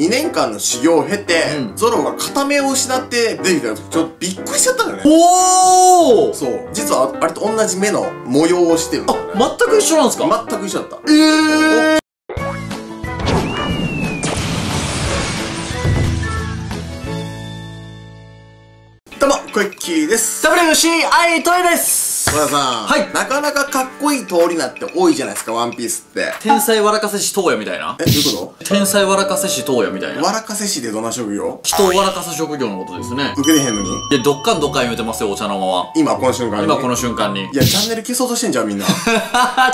2年間の修行を経て、うん。ゾロが片目を失って出てきた時ちょっとびっくりしちゃったんだよね。おおそう。実はあれと同じ目の模様をしてるあ、全く一緒なんですか？全く一緒だった。ええどうもクイッキーです WCI トイです小田さん、はい。なかなかかっこいい通りなって多いじゃないですかワンピースって。天才笑かせ師東野みたいな？えどういうこ天才笑かせ師東野みたいな。と笑かせ師でどんな職業人を笑かす職業のことですね。受けてへんのに。で、どっかんどっかん言うてますよ、お茶の間は。今この瞬間に今この瞬間に。いやチャンネル消そうとしてんじゃんみんな。チ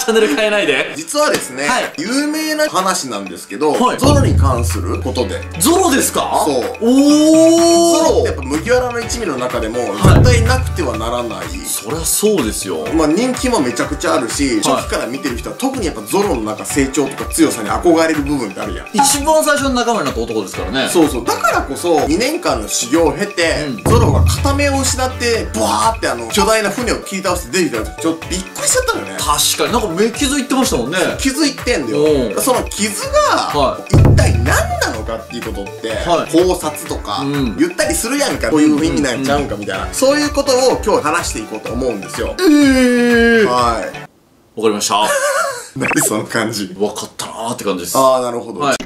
ャンネル変えないで。実はですね、はい。有名な話なんですけど、はい。ゾロに関することで。ゾロですか？そう。おー。ゾロってやっぱ麦わらの一味の中でも絶対なくてはならない、そりゃそうですよ。まあ人気もめちゃくちゃあるし、初期から見てる人は特にやっぱゾロの中成長とか強さに憧れる部分ってあるやん。一番最初の仲間になった男ですからね。そうそう。だからこそ2年間の修行を経て、うん。ゾロが片目を失ってブワーってあの巨大な船を切り倒して出てきた時ちょっとびっくりしちゃったよね。確かに。なんか目傷いってましたもんね。気づいてんだうん。よその傷が、は一体何なのかっていうことって、はい。考察とか、うん。言ったりするやんかこういう雰囲気なんちゃうんかみたいな、そういうことを今日話していこうと思うんですよ、えー。わはい。かりました。何その感じ。わかったなーって感じです。ああなるほど、はい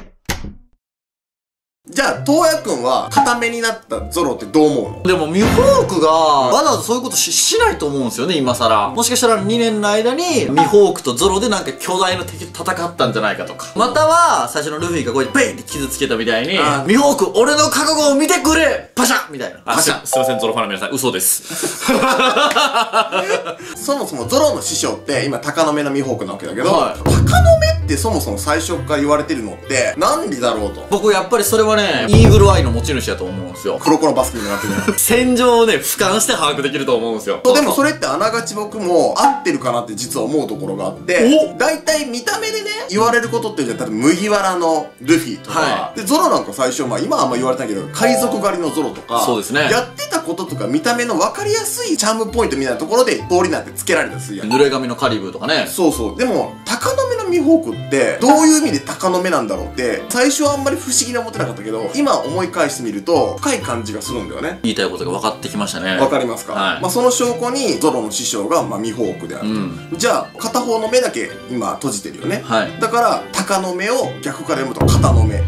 じゃあ東野くんは片目になったゾロってどう思うの？でも、ミホークが、わざわざそういうことししないと思うんですよね、今更。もしかしたら2年の間に、ミホークとゾロでなんか巨大な敵と戦ったんじゃないかとか。または、最初のルフィがこうやってペイって傷つけたみたいにあ、ミホーク、俺の覚悟を見てくれパシャみたいな。あパシャすすいません、ゾロファンの皆さん、嘘です。そもそもゾロの師匠って今鷹の目のミホークなわけだけど、はい鷹の目ってそもそも最初から言われてるのって何でだろうと？僕、やっぱりそれはね、イーグルアイの持ち主だと思うんですよ。黒子のバスケになってる戦場をね、俯瞰して把握できると思うんですよ。でもそれってあながち僕も合ってるかなって実は思うところがあってお大体見た目でね言われることってじゃ例えば麦わらのルフィとか、はでゾロなんか最初まあ今はあんま言われてないけど海賊狩りのゾロとかそうですねやってたこととか見た目の分かりやすいチャームポイントみたいなところで通りなんてつけられたりするやん濡れ髪のカリブーとかね。そうそうでも鷹のミホークってどういう意味で鷹の目なんだろうって最初はあんまり不思議に思ってなかったけど今思い返してみると深い感じがするんだよね。言いたいことが分かってきましたね。わかりますか、はい。まあ、その証拠にゾロの師匠が、まあ、ミホークであると、うん。じゃあ片方の目だけ今閉じてるよね、はい。だから鷹の目を逆から読むと片の目。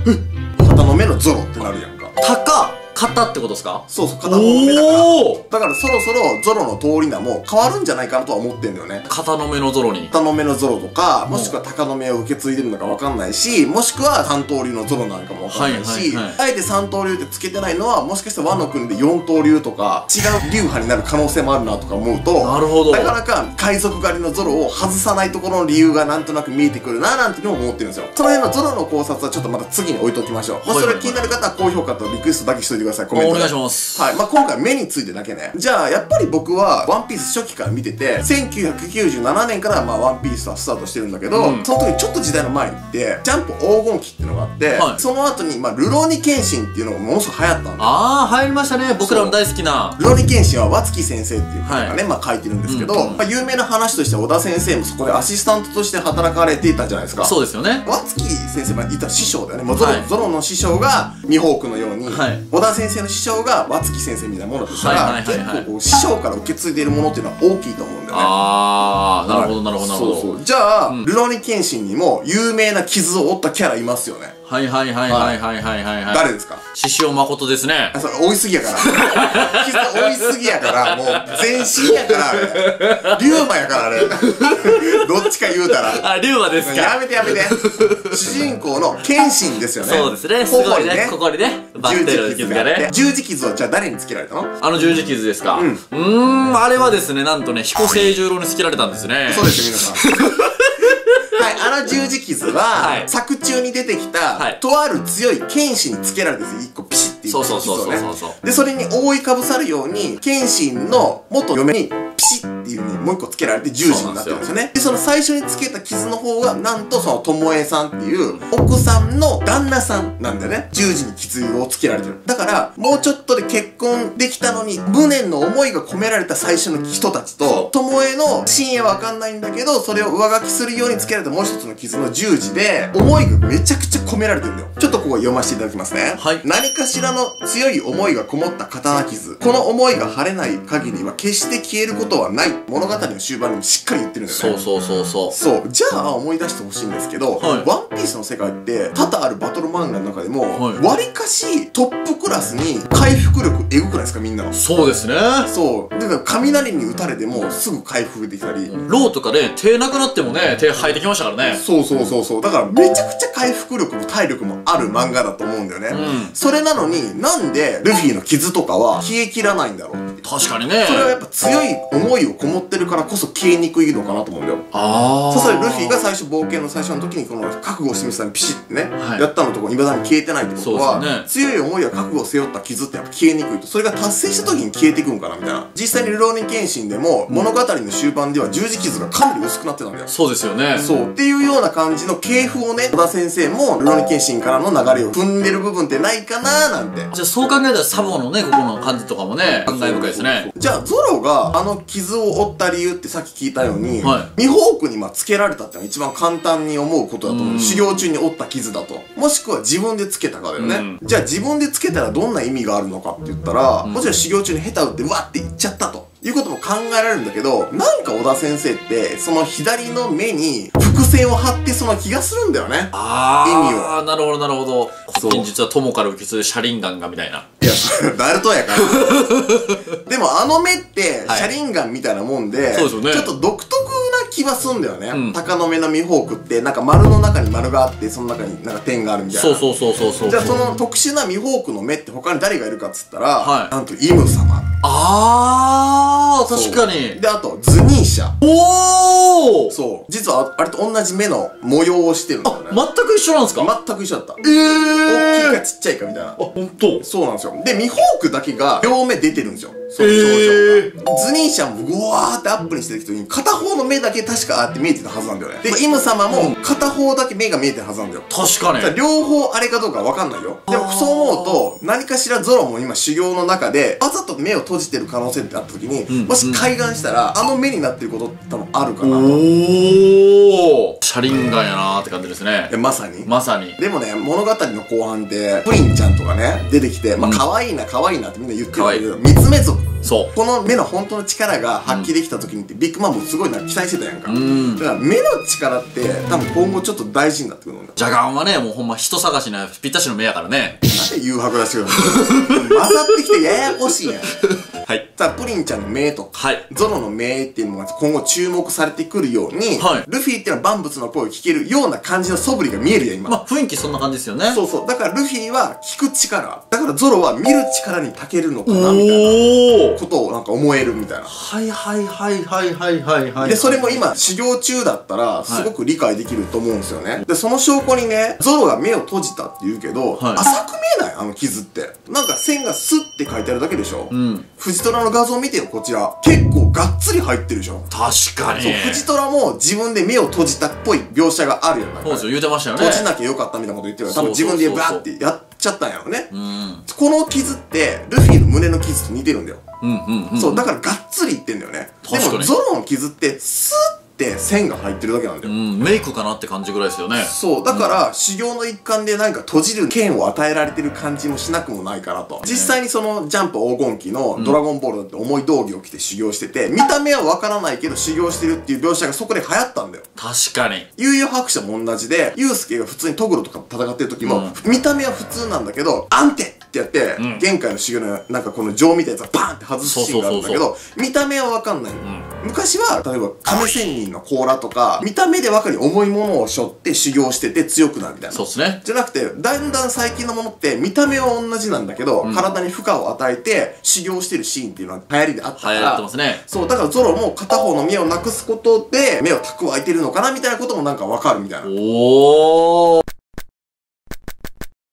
片の目のゾロってなるやんか。鷹、肩ってことですか？そうそう片方の目だから。だからそろそろゾロの通り名も変わるんじゃないかなとは思ってんだよね。肩の目のゾロに。片の目のゾロとか、もしくは鷹の目を受け継いでるのかわかんないし、もしくは三刀流のゾロなのかもわかんないし、はいはいはいあえて三刀流ってつけてないのは、もしかしたら和の国で四刀流とか、違う流派になる可能性もあるなとか思うと、なるほど。なかなか海賊狩りのゾロを外さないところの理由がなんとなく見えてくるななんていうのも思ってるんですよ。その辺のゾロの考察はちょっとまた次に置いときましょう。もしそれ気になる方は高評価とリクエストだけしといてください、コメントで。お願いします。はい。まあ、今回目についてだけね。じゃあ、やっぱり僕は、ワンピース初期から見てて、1997年から、まあ、ワンピースはスタートしてるんだけど、うんその時にちょっと時代の前にって、ジャンプ黄金期っていうのがあって、はいその後に、まあ、ルローニケンシンっていうのがものすごく流行ったんだよあー、入りましたね。僕らの大好きな。ルローニケンシンは和月先生っていう方がね、はまあ書いてるんですけど、うんうんまあ有名な話としては小田先生もそこでアシスタントとして働かれていたじゃないですか。そうですよね。和月先生がいた師匠だよね。もうゾロ,、はいゾロの師匠がミホークのように、はい小田先生の師匠が和月先生みたいなものだとしたら、はいはいはいはい結構こう師匠から受け継いでいるものっていうのは大きいと思うんだよね。あー、なるほど、なるほど、なるほど。じゃあ、うんルローニケンシンにも有名な傷を負ったキャラいますよね。はいはいはいはいはいはいはいはい。誰ですか？獅子王誠ですねあ。それ追いすぎやから。傷追いすぎやから、もう全身やから、あれ。リュウマやから、あれ。どっちか言うたら。あ、龍馬ですか。やめてやめて。主人公の剣心ですよね。そうですね。すごいね。ここにね、バッテルの傷がね。十字傷はじゃあ誰につけられたの？あの十字傷ですか。ううんーん、あれはですね、なんとね、彦星十郎につけられたんですね。そうですよ、皆さん。はい、あの十字傷は、はい作中に出てきた、はいとある強い剣士につけられてるんですよ。一個ピシッっていうそうそうそうそうそう。そでそれに覆いかぶさるように謙信の元嫁にピシッっていう風にもう一個つけられて十字になってるんですよね。でその最初につけた傷の方がなんとその巴さんっていう奥さんの旦那さんなんだよね。十字に傷をつけられてる。だからもうちょっとで結婚できたのに無念の思いが込められた最初の人たちと巴の真意はわかんないんだけどそれを上書きするようにつけられたもう一つの傷の十字で思いがめちゃくちゃ込められてるんだよ。ちょっとここ読ませていただきますね。はい。何かしらの強い思いがこもった刀傷この思いが晴れない限りは決して消えることはない。物語の終盤にもしっかり言ってるんだよね。そうそうそうそう。そう。じゃあ思い出してほしいんですけど、はい。ワンピースの世界って多々あるバトル漫画の中でもはい。わり、かしトップクラスに回復力エグくないですかみんなの。そうですね。そう。だから雷に打たれてもすぐ回復できたり、ローとかね手なくなってもね手生えてきましたからね。そうそうそうそう。だからめちゃくちゃ回復力も体力もある漫画だと思うんだよね、うん。それなのになんでルフィの傷とかは消えきらないんだろうっていう。確かにね。それはやっぱ強い思いをこもってるからこそ消えにくいのかなと思うんだよ。ああそうそれルフィが最初冒険の最初の時にこの覚悟を示すためにピシッてね、はい。やったのとこいまだに消えてないってことは、ね。強い思いや覚悟を背負った傷ってやっぱ消えにくいとそれが達成した時に消えていくんかなみたいな。実際にルローニケンシンでも物語の終盤では十字傷がかなり薄くなってたんだよ。そうですよね。そう。っていうような感じの系譜をね小田先生もルローニケンシンからの流れを踏んでる部分ってないかななんて。じゃあそう考えたらサボのねここの感じとかもね感慨深いですね。じゃあゾロがあの傷を負った理由ってさっき聞いたように、はミホークにまあつけられたってのが一番簡単に思うことだと思う、うん。修行中に負った傷だと。もしくは自分でつけたかだよね、うん。じゃあ自分でつけたらどんな意味があるのかって言ったら、もちろん修行中に下手打ってわっていっちゃったということも考えられるん。だけどなんか小田先生ってその左の目に伏線を張ってそうな気がするんだよね。あ意味あなるほどなるほど。そう。近日は友から受け継いで車輪ガンがみたいな。いや、それナルトやから。でもあの目って、はい。車輪ガンみたいなもんで、そうですよね。ちょっと独特な気はすんだよね。うん。鷹の目のミホークって、なんか丸の中に丸があって、その中になんか点があるみたいな。そうそうそうそうそう。じゃあその特殊なミホークの目って他に誰がいるかっつったら、はい。なんとイム様。ああ確かにで、あと、ズニーシャ。おおそう。実はあれと同じ目の模様をしてるんだよね。全く一緒なんですか？全く一緒だった。え大きいかえちっちゃいかみたいな。あ本当？そうなんですよ。で、ミホークだけが両目出てるんですよ。そのえ表情が。ズニーシャンもうわーってアップにしてる時に片方の目だけ確かあって見えてたはずなんだよね。で、イム様も片方だけ目が見えてるはずなんだよ。確かに両方あれかどうかわかんないよ。でもそう思うと、何かしらゾロも今修行の中で、わざと目を閉じてる可能性ってあった時に、んもし開眼したら、あの目になってることって多分あるかなと。おお車輪ガンやなーって感じですねえまさに？まさにでもね、物語の後半で、プリンちゃんとかね、出てきて、まあ、うん可愛いな、可愛いなってみんな言ってるんだけど、三つ目族。そうこの目の本当の力が発揮できた時にって、ビッグマンもすごいな、期待してたやんか。うんだから、目の力って、多分今後ちょっと大事になってくるんだ。ジャガンはねもうほんま人探しのぴったしの目やからねなんで誘白出してくるの 混ざってきてややこしいやん。はいさあ、プリンちゃんの目とか、はいゾロの目っていうのが今後注目されてくるように、はいルフィっていうのは万物の声を聞けるような感じの素振りが見えるやん、今。まあ雰囲気そんな感じですよねそうそう。だからルフィは聞く力。だからゾロは見る力に長けるのかな、みたいなことをなんか思えるみたいな。はいはいはいはいはいはいはいで、それも今、修行中だったら、すごく理解できると思うんですよね。で、その証拠にね、ゾロが目を閉じたって言うけど、はい浅く見えない？あの傷って。なんか線がスッて書いてあるだけでしょうん藤虎の画像見てよ、こちら。結構がっつり入ってるでしょ確かにそう、藤虎も自分で目を閉じたっぽい描写があるよなんかそうですよ言うてましたよね閉じなきゃよかったみたいなこと言ってるから、多分自分でバーってやっちゃったんやろね。うんこの傷って、ルフィの胸の傷と似てるんだよ。うんうんうんそう、だからがっつりいってんだよね。で確かにも、ゾロの傷って、スッて線が入ってるだけなんだよ。うんメイクかなって感じぐらいですよね。そう、だから、修行の一環でなんか閉じる剣を与えられてる感じもしなくもないかなと。実際にそのジャンプ黄金期のドラゴンボールだって重い道着を着て修行してて、見た目はわからないけど修行してるっていう描写がそこで流行ったんだよ。確かに。悠々白書も同じで、ユウスケが普通にトグロとかと戦ってる時も、見た目は普通なんだけど、アンテってやって、ん。玄界の修行のなんかこの錠みたいなやつがバーンって外すシーンがあるんだけど、見た目はわかんないの、昔は、例えば、亀仙人の甲羅とか、見た目でわかり重いものを背負って修行してて強くなるみたいな。そうっすね。じゃなくて、だんだん最近のものって見た目は同じなんだけど、体に負荷を与えて修行してるシーンっていうのは流行りであったから。流行ってますね。そう、だからゾロも片方の目をなくすことで目を蓄えてるのかなみたいなこともなんかわかるみたいな。おお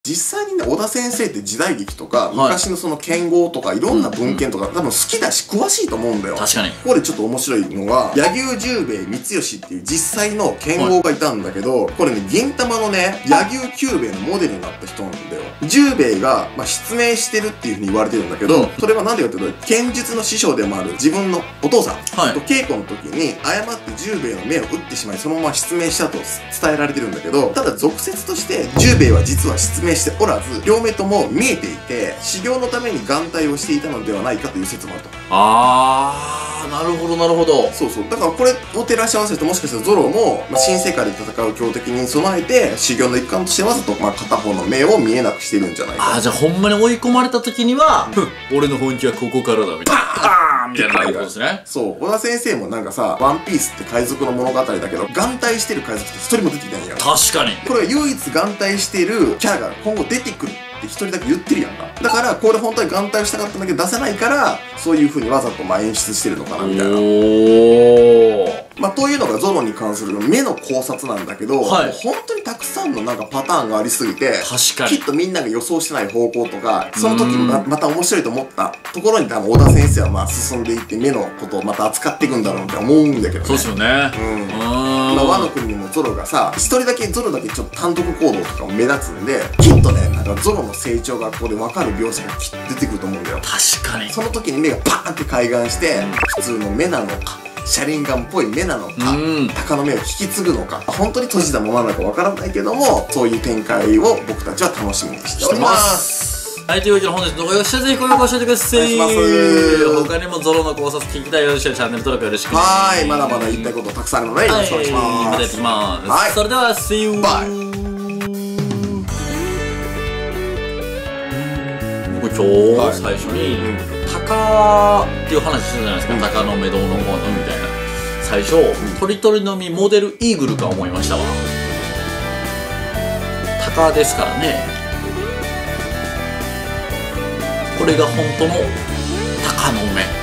実際にね、小田先生って時代劇とか、い昔のその剣豪とか、いろんな文献とか、多分好きだし、詳しいと思うんだよ。確かに。ここでちょっと面白いのが、柳生十兵衛三吉っていう実際の剣豪がいたんだけど、これね、銀玉のね、柳生九兵衛のモデルになった人なんだよ。十兵衛が、まあ、失明してるっていうふうに言われてるんだけど、うんそれはなんでかっていうと、剣術の師匠でもある自分のお父さんはいと稽古の時に、誤って十兵衛の目を打ってしまい、そのまま失明したと伝えられてるんだけど、ただ俗説として、十兵衛は実は失明しておらず、両目とも見えていて、修行のために眼帯をしていたのではないかという説もあると。あー、なるほどなるほど。そうそう。だからこれを照らし合わせるともしかしたらゾロも、まあ、新世界で戦う強敵に備えて修行の一環としてわざと、まあ、片方の目を見えなくしているんじゃないかあー、じゃあほんまに追い込まれた時には、ふん俺の本気はここからだ、みたいな。みたいなことですね。そう小田先生もなんかさ「ワンピースって海賊の物語だけど眼帯してる海賊って一人も出てきてないやん確かに。これが唯一眼帯してるキャラが今後出てくるって一人だけ言ってるやんかだからこれ本当に眼帯をしたかったんだけど出せないからそういう風にわざとまあ演出してるのかなみたいな。まあ、というのがゾロに関する目の考察なんだけど、はいもう本当にたくさんのなんかパターンがありすぎて、確かにきっとみんなが予想してない方向とか、その時にままた面白いと思ったところに多分小田先生はまあ進んでいって目のことをまた扱っていくんだろうって思うんだけどね。そうですよね。うん。まあ、和の国にもゾロがさ、一人だけゾロだけちょっと単独行動とかも目立つんで、きっとね、なんかゾロの成長がここで分かる描写が出てくると思うんだよ。確かに。その時に目がパーンって開眼して、普通の目なのか、シャリンガンっぽい目なのか、うん。鷹の目を引き継ぐのか本当に閉じたままなのかわからないけどもそういう展開を僕たちは楽しみにしておりますはい、というわけで本日のご用意ぜひ高評価教えてください。お願いします他にもゾロの考察聞きたいよろしくチャンネル登録よろしくねはーいまだまだ言いたいことたくさんあるのでよろしくお願いしはい、まますたやってきます。はいそれでは、See you! バ僕今日、はい最初に、うん鷹っていう話してたじゃないですか、うん鷹の目どうのこうのみたいな。最初、鳥鳥の実モデルイーグルか思いましたわ。鷹ですからね。これが本当の鷹の目。